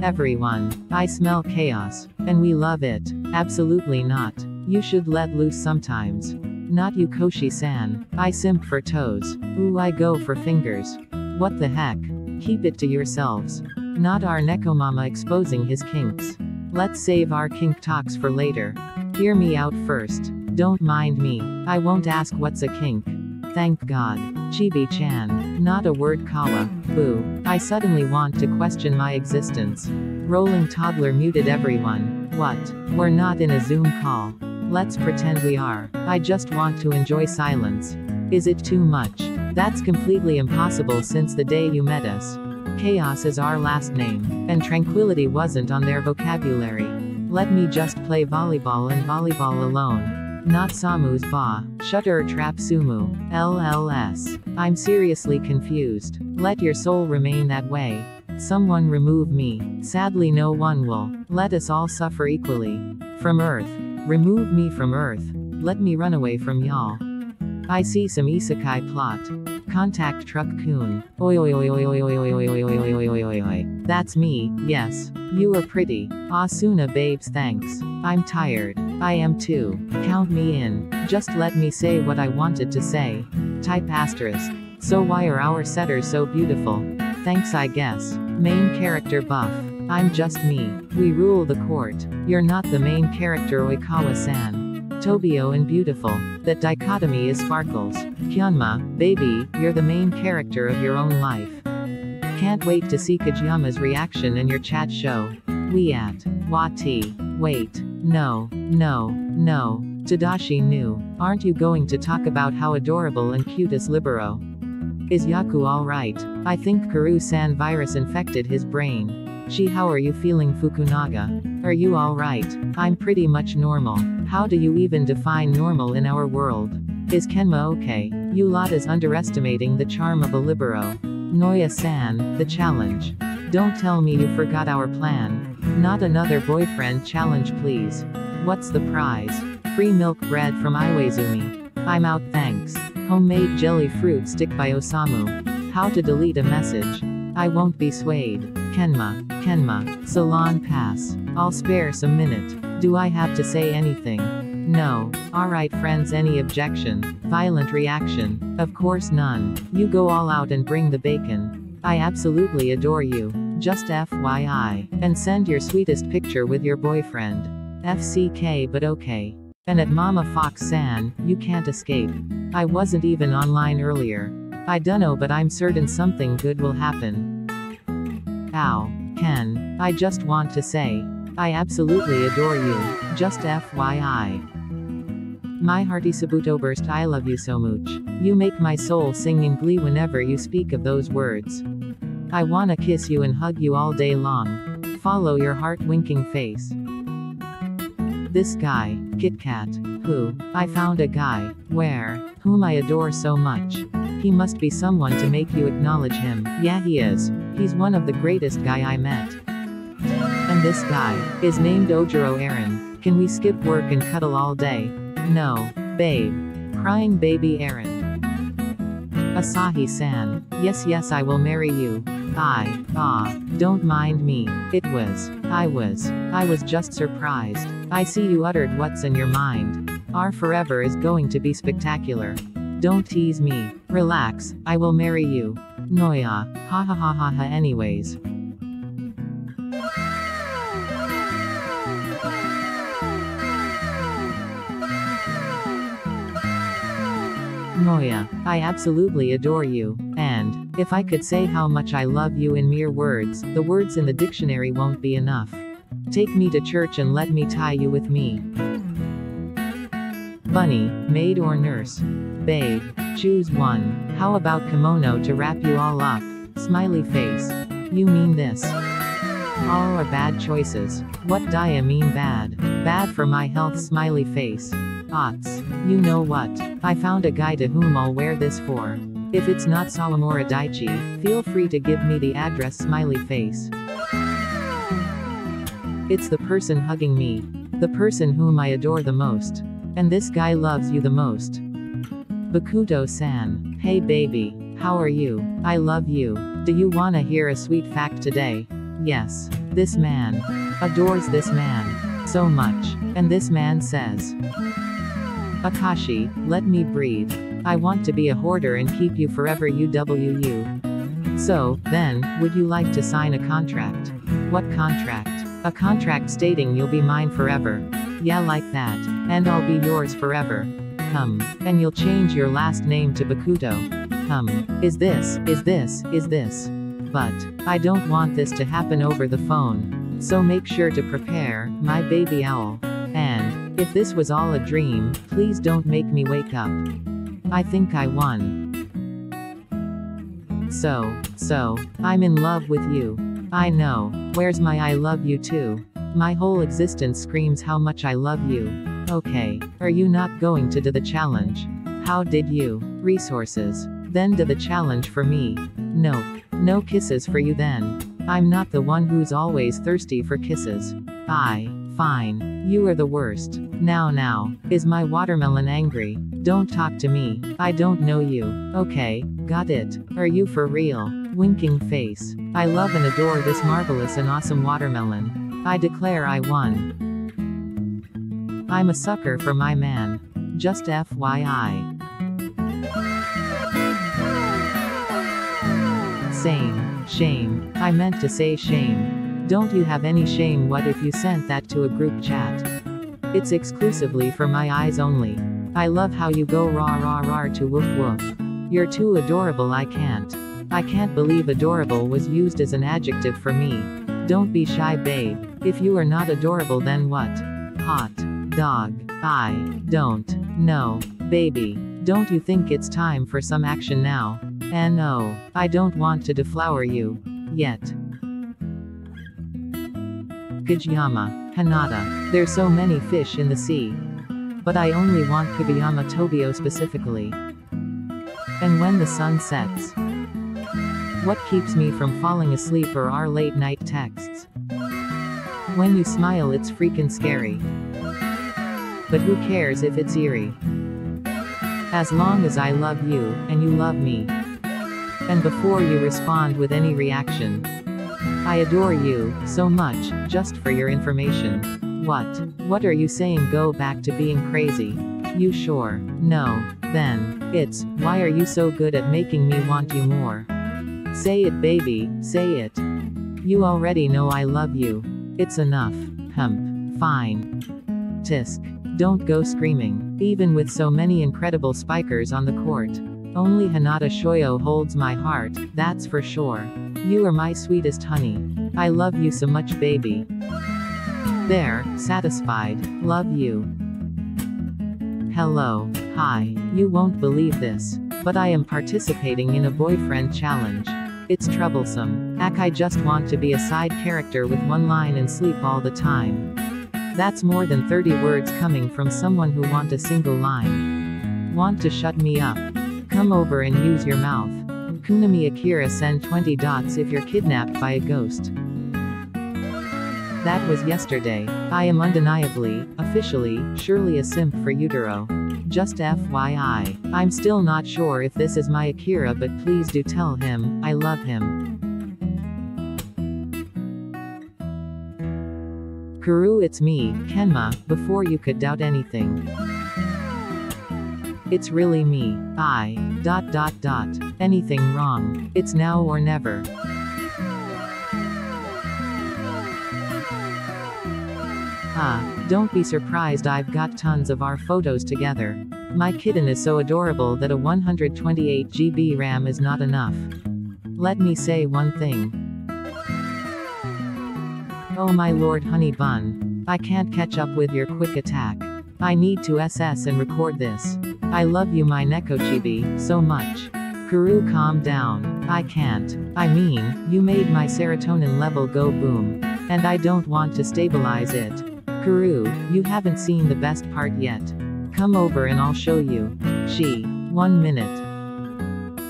Everyone. I smell chaos. And we love it. Absolutely not. You should let loose sometimes. Not you Koshi-san. I simp for toes. Ooh I go for fingers. What the heck? Keep it to yourselves. Not our Nekomama exposing his kinks. Let's save our kink talks for later. Hear me out first. Don't mind me. I won't ask what's a kink. Thank God. Chibi-chan. Not a word kawa. Boo. I suddenly want to question my existence. Rolling toddler muted everyone. What? We're not in a Zoom call. Let's pretend we are. I just want to enjoy silence. Is it too much? That's completely impossible since the day you met us. Chaos is our last name, and tranquility wasn't on their vocabulary. Let me just play volleyball and volleyball alone. Not Samu's Va, Shutter Trap Sumu, LLS. I'm seriously confused. Let your soul remain that way. Someone remove me. Sadly, no one will. Let us all suffer equally. From Earth. Remove me from Earth. Let me run away from y'all. I see some isekai plot. Contact Truck Kun. Oi oi oi oi oi oi oi oi oi oi oi oi oi oi. That's me, yes. You are pretty. Asuna babes thanks. I'm tired. I am too. Count me in. Just let me say what I wanted to say. Type asterisk. So why are our setters so beautiful? Thanks I guess. Main character buff. I'm just me. We rule the court. You're not the main character Oikawa-san. Tobio and beautiful. That dichotomy is sparkles. Kyanma, baby, you're the main character of your own life. Can't wait to see Kageyama's reaction in your chat show. We at Wati. Wait. No. No. No. Tadashi knew. Aren't you going to talk about how adorable and cute is Libero? Is Yaku alright? I think Karu-san virus infected his brain. She how are you feeling Fukunaga? Are you alright? I'm pretty much normal. How do you even define normal in our world? Is Kenma okay? You lot is underestimating the charm of a libero. Noya-san, the challenge. Don't tell me you forgot our plan. Not another boyfriend challenge please. What's the prize? Free milk bread from Iwaizumi. I'm out thanks. Homemade jelly fruit stick by Osamu. How to delete a message. I won't be swayed. Kenma, Kenma, Salon Pass. I'll spare some minute. Do I have to say anything? No. Alright friends any objection? Violent reaction? Of course none. You go all out and bring the bacon. I absolutely adore you. Just FYI. And send your sweetest picture with your boyfriend. FCK but okay. And at Mama Fox San, you can't escape. I wasn't even online earlier. I dunno but I'm certain something good will happen. Ow. Ken. I just want to say. I absolutely adore you. Just FYI. My hearty Sabuto burst I love you so much. You make my soul sing in glee whenever you speak of those words. I wanna kiss you and hug you all day long. Follow your heart winking face. This guy, Kit Kat, who, I found a guy, where, whom I adore so much. He must be someone to make you acknowledge him. Yeah he is. He's one of the greatest guy I met. And this guy, is named Ojiro Aran. Can we skip work and cuddle all day? No. Babe. Crying baby Aaron. Asahi-san. Yes yes I will marry you. I, ah, don't mind me. It was, I was, I was just surprised. I see you uttered what's in your mind. Our forever is going to be spectacular. Don't tease me. Relax, I will marry you. Noya. Ha ha ha ha ha anyways. Noya. I absolutely adore you. And, if I could say how much I love you in mere words, the words in the dictionary won't be enough. Take me to church and let me tie you with me. Bunny, maid or nurse? Babe. Choose one. How about kimono to wrap you all up? Smiley face. You mean this? All are bad choices. What dia mean bad? Bad for my health smiley face. Ots. You know what? I found a guy to whom I'll wear this for. If it's not Sawamura Daichi, feel free to give me the address smiley face. It's the person hugging me. The person whom I adore the most. And this guy loves you the most. Bokuto-san. Hey baby. How are you? I love you. Do you wanna hear a sweet fact today? Yes. This man adores this man so much. And this man says, Akashi, let me breathe. I want to be a hoarder and keep you forever UWU. So, then, would you like to sign a contract? What contract? A contract stating you'll be mine forever. Yeah, like that. And I'll be yours forever. Come. And you'll change your last name to Bokuto. Hum. Is this, is this, is this. But, I don't want this to happen over the phone. So make sure to prepare, my baby owl. And, if this was all a dream, please don't make me wake up. I think I won. So, so, I'm in love with you. I know. Where's my I love you too? My whole existence screams how much I love you. Okay. Are you not going to do the challenge? How did you? Resources. Then do the challenge for me. Nope. No kisses for you then. I'm not the one who's always thirsty for kisses. I. Fine. You are the worst. Now now. Is my watermelon angry? Don't talk to me. I don't know you. Okay. Got it. Are you for real? Winking face. I love and adore this marvelous and awesome watermelon. I declare I won. I'm a sucker for my man. Just FYI. Same. Shame. I meant to say shame. Don't you have any shame what if you sent that to a group chat? It's exclusively for my eyes only. I love how you go rah rah rah to woof woof. You're too adorable I can't. I can't believe adorable was used as an adjective for me. Don't be shy babe. If you are not adorable then what? Hot. Dog. I. Don't. No. Baby. Don't you think it's time for some action now? And no. I don't want to deflower you. Yet. Kageyama. Hinata. There's so many fish in the sea. But I only want Kageyama Tobio specifically. And when the sun sets. What keeps me from falling asleep are our late night texts. When you smile it's freaking scary. But who cares if it's eerie? As long as I love you, and you love me. And before you respond with any reaction. I adore you, so much, just for your information. What? What are you saying go back to being crazy? You sure? No. Then. It's, why are you so good at making me want you more? Say it baby, say it. You already know I love you. It's enough. Hump. Fine. Tisk. Don't go screaming. Even with so many incredible spikers on the court. Only Hinata Shoyo holds my heart, that's for sure. You are my sweetest honey. I love you so much baby. There, satisfied, love you. Hello, hi, you won't believe this, but I am participating in a boyfriend challenge. It's troublesome. Ak I just want to be a side character with one line and sleep all the time. That's more than 30 words coming from someone who want a single line. Want to shut me up. Come over and use your mouth. Kunimi Akira send 20 dots if you're kidnapped by a ghost. That was yesterday. I am undeniably, officially, surely a simp for Yutaro. Just FYI. I'm still not sure if this is my Akira but please do tell him, I love him. Kuro it's me, Kenma, before you could doubt anything. It's really me. I. Dot dot dot. Anything wrong. It's now or never. Ah, don't be surprised I've got tons of our photos together. My kitten is so adorable that a 128 GB RAM is not enough. Let me say one thing. Oh my lord honey bun. I can't catch up with your quick attack. I need to SS and record this. I love you my Nekochibi, so much. Kuro calm down. I can't. I mean, you made my serotonin level go boom. And I don't want to stabilize it. Kuro, you haven't seen the best part yet. Come over and I'll show you. She. One minute.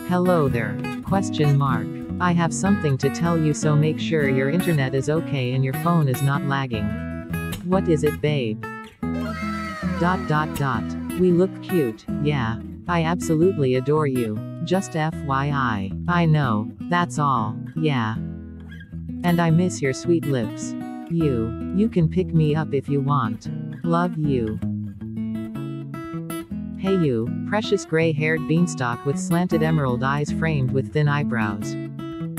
Hello there. Question mark. I have something to tell you so make sure your internet is okay and your phone is not lagging. What is it babe? Dot dot dot. We look cute, yeah. I absolutely adore you. Just FYI. I know. That's all. Yeah. And I miss your sweet lips. You. You can pick me up if you want. Love you. Hey you, precious gray-haired beanstalk with slanted emerald eyes framed with thin eyebrows.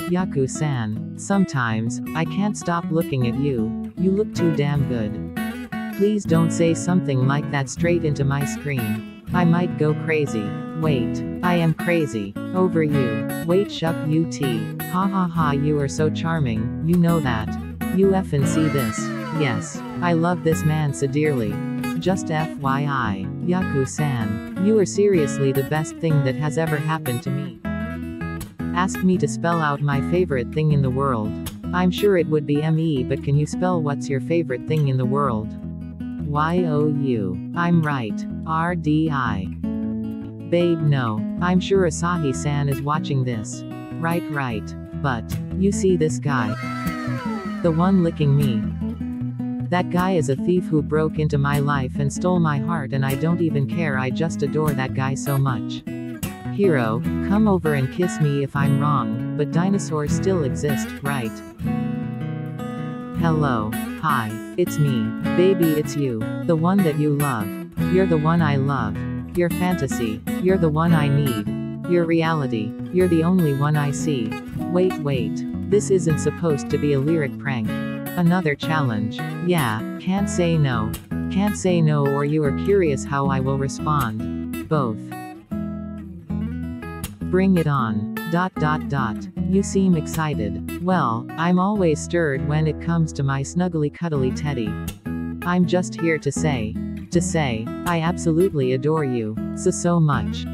Yaku-san, sometimes, I can't stop looking at you, you look too damn good. Please don't say something like that straight into my screen. I might go crazy. Wait, I am crazy. Over you. Wait shup UT. Ha ha ha you are so charming, you know that. You effin' see this. Yes. I love this man so dearly. Just FYI, Yaku-san, you are seriously the best thing that has ever happened to me. Ask me to spell out my favorite thing in the world. I'm sure it would be ME but can you spell what's your favorite thing in the world? Y-O-U. I'm right. R-D-I. Babe no. I'm sure Asahi-san is watching this. Right right. But, you see this guy? The one licking me. That guy is a thief who broke into my life and stole my heart and I don't even care I just adore that guy so much. Hero, come over and kiss me if I'm wrong, but dinosaurs still exist, right? Hello. Hi. It's me. Baby it's you. The one that you love. You're the one I love. Your fantasy. You're the one I need. Your reality. You're the only one I see. Wait wait. This isn't supposed to be a lyric prank. Another challenge. Yeah, can't say no. Can't say no or you are curious how I will respond. Both. Bring it on. Dot dot dot. You seem excited. Well, I'm always stirred when it comes to my snuggly cuddly teddy. I'm just here to say, to say, I absolutely adore you, so so much.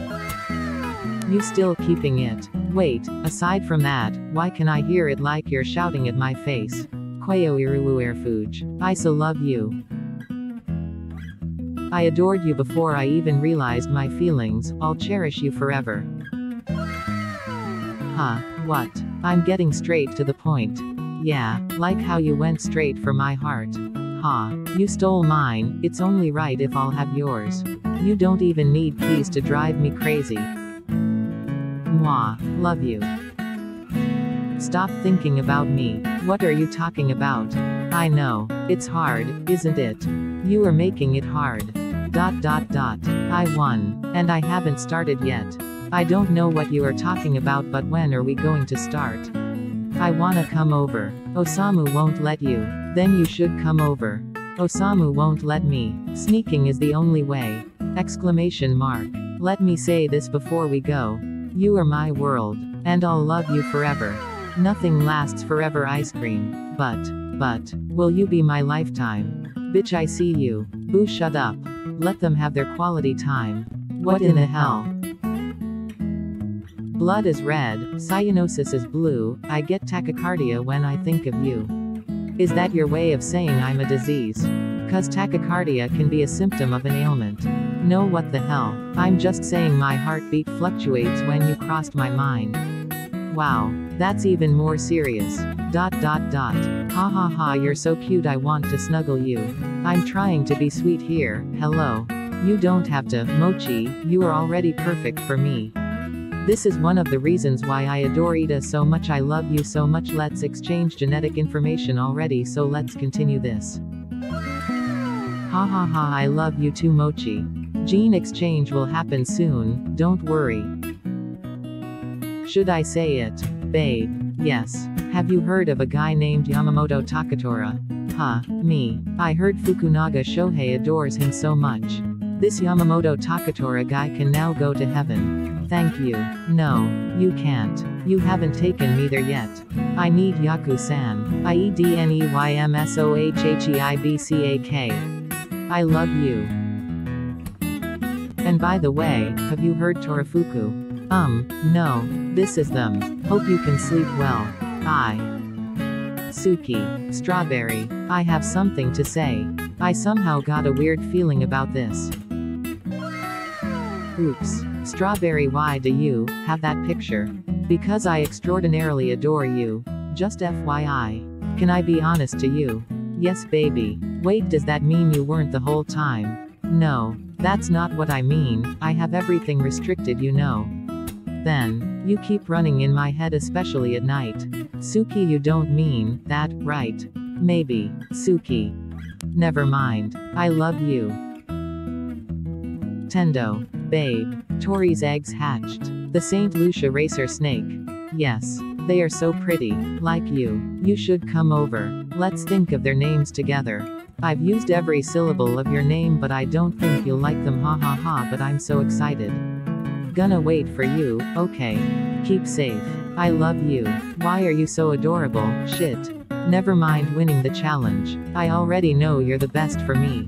You still keeping it. Wait, aside from that, why can I hear it like you're shouting at my face? Kwayo Iruuerfuge. I so love you. I adored you before I even realized my feelings, I'll cherish you forever. Huh, what? I'm getting straight to the point. Yeah, like how you went straight for my heart. Ha, you stole mine, it's only right if I'll have yours. You don't even need keys to drive me crazy. Mwah, love you. Stop thinking about me. What are you talking about? I know. It's hard, isn't it? You are making it hard. Dot dot dot. I won. And I haven't started yet. I don't know what you are talking about but when are we going to start? I wanna come over. Osamu won't let you. Then you should come over. Osamu won't let me. Sneaking is the only way. Exclamation mark. Let me say this before we go. You are my world. And I'll love you forever. Nothing lasts forever ice cream. But, but, will you be my lifetime? Bitch I see you. Boo shut up. Let them have their quality time. What in the hell? Blood is red, cyanosis is blue, I get tachycardia when I think of you. Is that your way of saying I'm a disease? Cause tachycardia can be a symptom of an ailment. No what the hell, I'm just saying my heartbeat fluctuates when you crossed my mind. Wow, that's even more serious. Dot dot dot. Ha ha ha you're so cute I want to snuggle you. I'm trying to be sweet here, hello. You don't have to, Mochi, you are already perfect for me. This is one of the reasons why I adore Ida so much I love you so much let's exchange genetic information already so let's continue this. Ha ha ha I love you too Mochi. Gene exchange will happen soon, don't worry. Should I say it? Babe. Yes. Have you heard of a guy named Yamamoto Takatora? Huh, me. I heard Fukunaga Shohei adores him so much. This Yamamoto Takatora guy can now go to heaven. Thank you. No, you can't. You haven't taken me there yet. I need Yaku-san. I-E-D-N-E-Y-M-S-O-H-H-E-I-B-C-A-K. I love you. And by the way, have you heard Torafuku? Um, no. This is them. Hope you can sleep well. I. Suki. Strawberry. I have something to say. I somehow got a weird feeling about this. Oops. Strawberry why do you have that picture? Because I extraordinarily adore you. Just FYI. Can I be honest to you? Yes baby. Wait does that mean you weren't the whole time? No. That's not what I mean, I have everything restricted you know. Then, you keep running in my head especially at night. Suki, you don't mean that, right? Maybe. Suki. Never mind. I love you. Tendo. Babe. Tori's eggs hatched. The St. Lucia racer snake. Yes. They are so pretty. Like you. You should come over. Let's think of their names together. I've used every syllable of your name, but I don't think you'll like them. Ha ha ha, but I'm so excited. Gonna wait for you, okay. Keep safe. I love you. Why are you so adorable? Shit. Never mind winning the challenge. I already know you're the best for me.